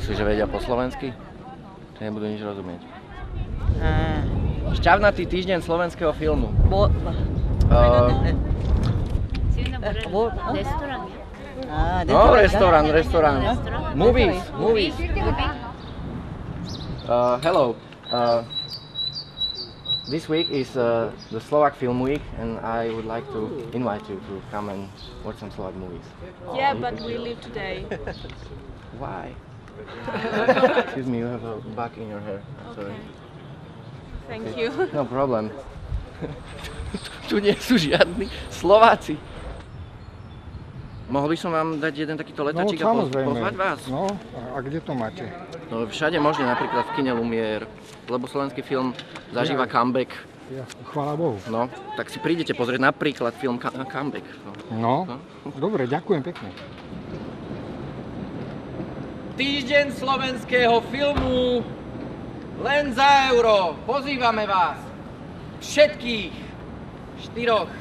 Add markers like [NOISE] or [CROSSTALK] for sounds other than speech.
Myslíš, že vedia po slovensky? Že nebudú nič rozumieť. Ah, Šťavnatý týždeň slovenského filmu. bo, Uh, no, restaurant, restaurant, restaurant. Restaurant. Movies, movies. Uh, hello. Uh, this week is uh, the Slovak Film Week, and I would like to invite you to come and watch some Slovak movies. Yeah, but we leave today. [LAUGHS] Why? [LAUGHS] Excuse me, you have a bug in your hair. Sorry. Thank you. [LAUGHS] No problem. [LAUGHS] tu nie sú žiadni Slováci. Mohol by som vám dať jeden takýto No letačík a po- samozrejme. pozvať vás? No, a kde to máte? No, všade možne, napríklad v kine Lumière, lebo slovenský film zažíva Ja. comeback. Ja, chvála Bohu. No, tak si prídete pozrieť napríklad film Ka- Comeback. No, No. dobre, ďakujem pekne. Týždeň slovenského filmu. Len za euro. Pozývame vás. Všetkých štyroch